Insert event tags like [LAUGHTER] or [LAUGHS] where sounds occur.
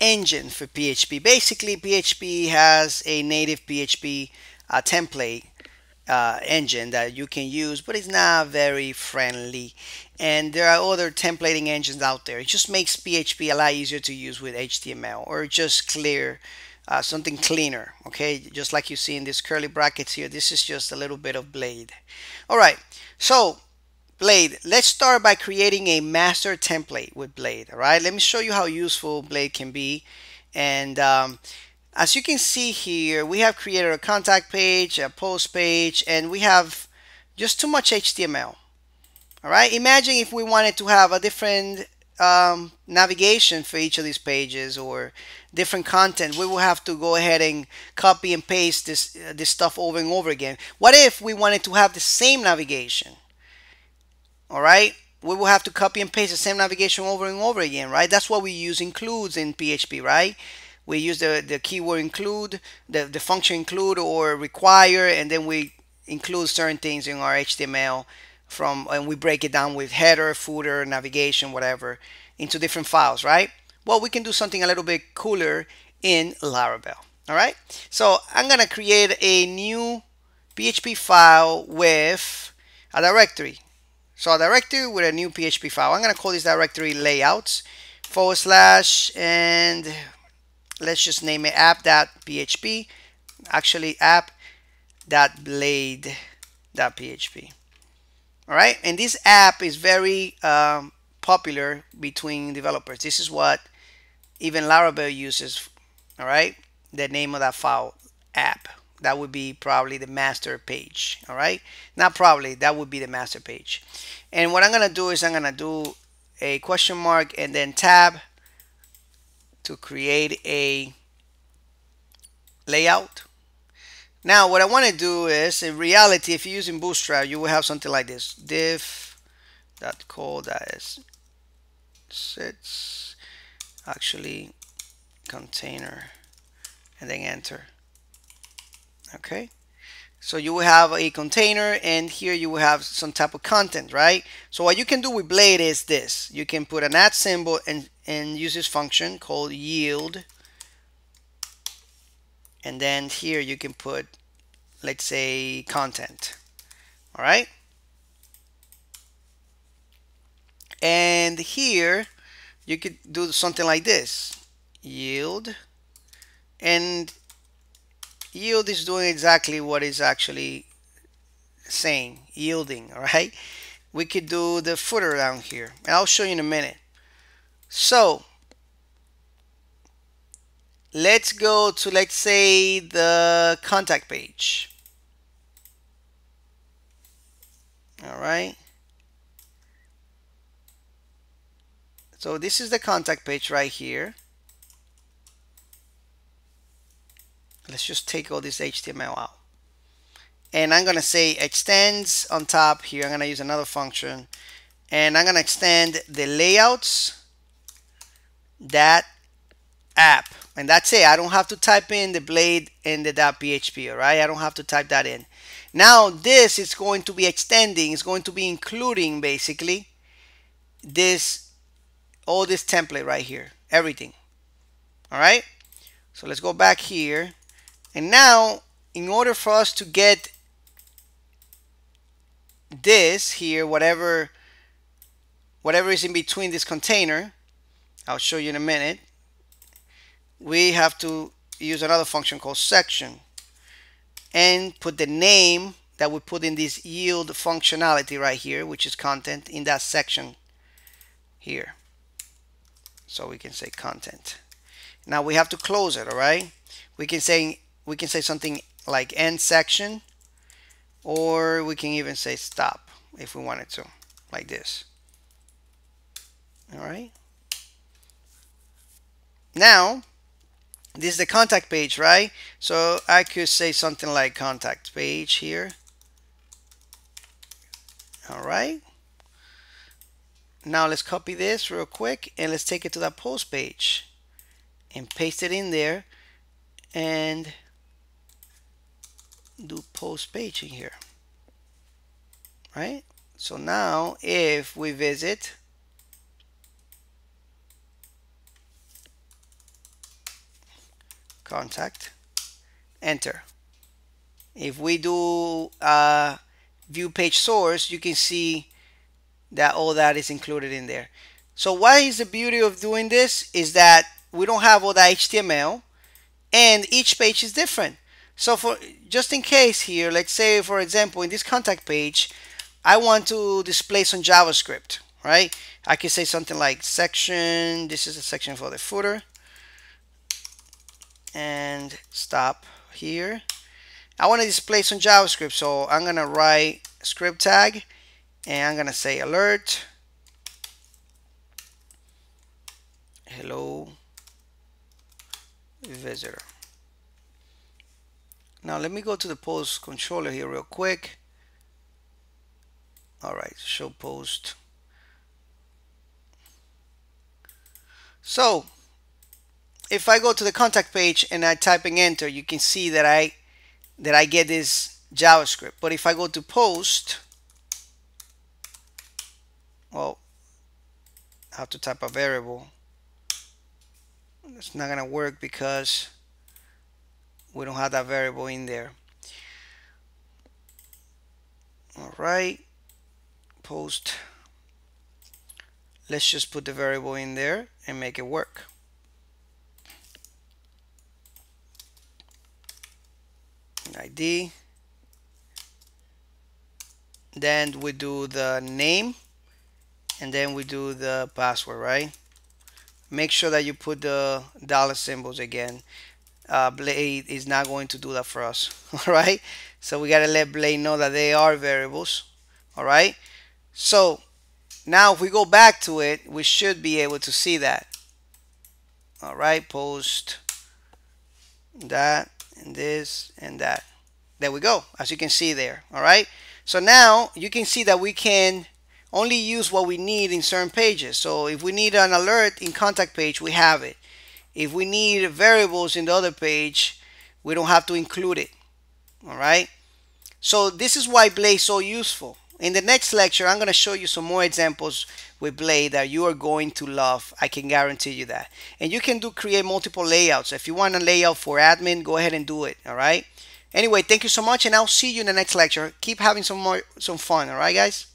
engine for PHP. Basically, PHP has a native PHP uh, template uh, engine that you can use, but it's not very friendly. And there are other templating engines out there. It just makes PHP a lot easier to use with HTML or just clear uh, something cleaner. Okay, just like you see in these curly brackets here. This is just a little bit of Blade. All right, so Blade, let's start by creating a master template with Blade. All right, let me show you how useful Blade can be. And um, as you can see here, we have created a contact page, a post page, and we have just too much HTML. All right, imagine if we wanted to have a different um, navigation for each of these pages or different content, we will have to go ahead and copy and paste this, uh, this stuff over and over again. What if we wanted to have the same navigation? All right, we will have to copy and paste the same navigation over and over again, right? That's what we use includes in PHP, right? we use the, the keyword include, the, the function include or require, and then we include certain things in our HTML from, and we break it down with header, footer, navigation, whatever, into different files, right? Well, we can do something a little bit cooler in Laravel, all right? So I'm gonna create a new PHP file with a directory. So a directory with a new PHP file. I'm gonna call this directory layouts forward slash and let's just name it app.php actually app.blade.php all right? And this app is very um, popular between developers. This is what even Laravel uses all right? The name of that file app that would be probably the master page all right? Not probably that would be the master page. And what I'm gonna do is I'm gonna do a question mark and then tab to create a layout. Now what I want to do is in reality if you're using Bootstrap you will have something like this div dot code that is sits actually container and then enter okay so you will have a container and here you will have some type of content, right? So what you can do with Blade is this. You can put an at symbol and, and use this function called yield. And then here you can put, let's say, content. All right. And here you could do something like this. Yield. And yield is doing exactly what is actually saying yielding all right? We could do the footer down here and I'll show you in a minute. So let's go to let's say the contact page. All right? So this is the contact page right here let's just take all this HTML out. And I'm gonna say extends on top. Here I'm gonna use another function. And I'm gonna extend the layouts that app. And that's it. I don't have to type in the blade in the .php all right? I don't have to type that in. Now this is going to be extending. It's going to be including basically this all this template right here. Everything. All right? So let's go back here and now, in order for us to get this here, whatever, whatever is in between this container, I'll show you in a minute, we have to use another function called section and put the name that we put in this yield functionality right here, which is content in that section here. So we can say content. Now we have to close it, all right? We can say we can say something like end section or we can even say stop if we wanted to like this. All right? Now this is the contact page right? So I could say something like contact page here. All right? Now let's copy this real quick and let's take it to that post page and paste it in there and do post paging here right so now if we visit contact, enter. If we do uh, view page source, you can see that all that is included in there. So what is the beauty of doing this is that we don't have all that HTML and each page is different. So for just in case here, let's say for example in this contact page, I want to display some JavaScript, right? I can say something like section, this is a section for the footer and stop here. I want to display some JavaScript, so I'm going to write script tag and I'm going to say alert hello visitor. Now let me go to the post controller here real quick. All right, show post. So if I go to the contact page and I type typing enter, you can see that I that I get this JavaScript. But if I go to post, well, I have to type a variable. It's not gonna work because we don't have that variable in there. All right, post. Let's just put the variable in there and make it work. ID then we do the name and then we do the password right make sure that you put the dollar symbols again uh, Blade is not going to do that for us [LAUGHS] all right? So we got to let Blade know that they are variables all right? So now if we go back to it we should be able to see that all right? Post that and this and that. There we go as you can see there all right? So now you can see that we can only use what we need in certain pages. So if we need an alert in contact page, we have it. If we need variables in the other page, we don't have to include it. All right. So this is why Blade is so useful. In the next lecture, I'm going to show you some more examples with Blade that you are going to love. I can guarantee you that. And you can do create multiple layouts. If you want a layout for admin, go ahead and do it. All right. Anyway, thank you so much, and I'll see you in the next lecture. Keep having some more some fun. All right, guys.